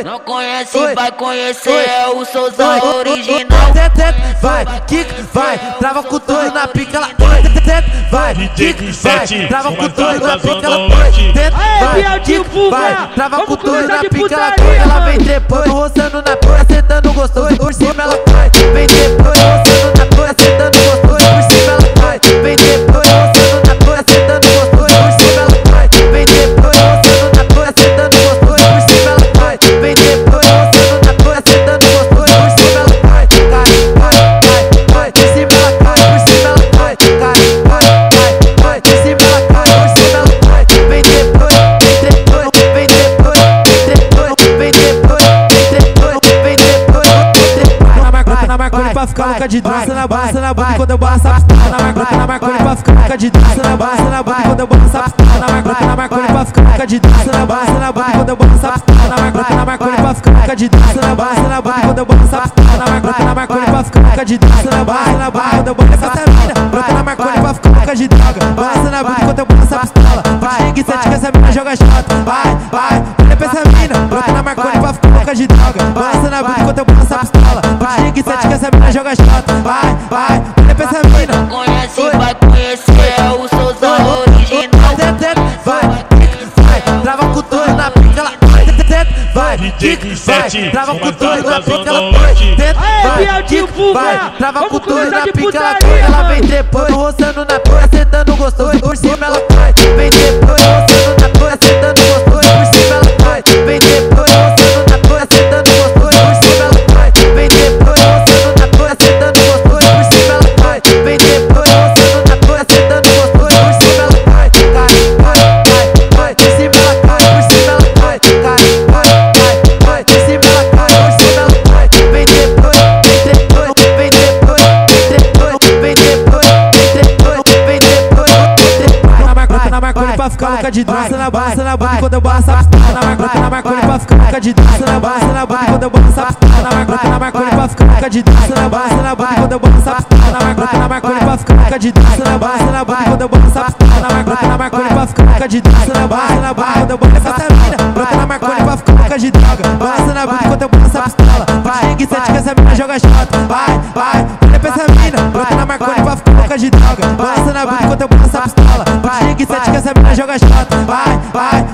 oi. Não conhece, oi. vai conhecer, oi. é o Souza original. Vai, kick, vai, trava com tudo na pica, ela vai, kick, vai, trava com tudo na pica, ela vai, kick, vai, trava com tudo na pica, ela ela vem depois, roçando na pica, sentando gostoso, pra ficar louca de dança na balança na bunda quando eu balanço a pistola na marca, na marca, pra ficar louca de dança na balança na bunda quando eu balanço a pistola na marca, na marca, pra ficar louca de dança na balança na bunda quando eu balanço a pistola na marca, na marca, pra ficar louca de dança na balança na bunda quando eu balanço a pistola na na marca, pra ficar louca de dança essa mina joga chata, vai, vai, olha pra essa mina, Conhece, vai conhecer, é o Souza original. vai, vai, trava com tudo na pica, ela vai, kick, vai, trava com tudo na pica, ela vai, vai, kick, vai, trava com tudo na pica, ela ela vem depois, roçando na pica, sentando gostoso, na marca, pra ficar louca de dança na balança na bunda quando eu balanço a pistola na marca, na marca, pra ficar louca de dança na balança na bunda quando eu balanço a pistola na marca, na marca, pra ficar louca de dança na balança na bunda quando eu balanço a pistola na marca, na marca, pra ficar louca de dança na balança na bunda quando eu balanço a pistola na marca, na marca, pra ficar louca de dança na balança na bunda quando eu balanço essa mina, brota na marca, pra ficar louca de droga, balança na bunda quando eu balanço a pistola, vai, que sete que essa mina joga chota, vai, vai, boca de droga. Passa na bunda enquanto eu passo a pistola. Não tinha que sente que essa mina joga chato, Vai, vai,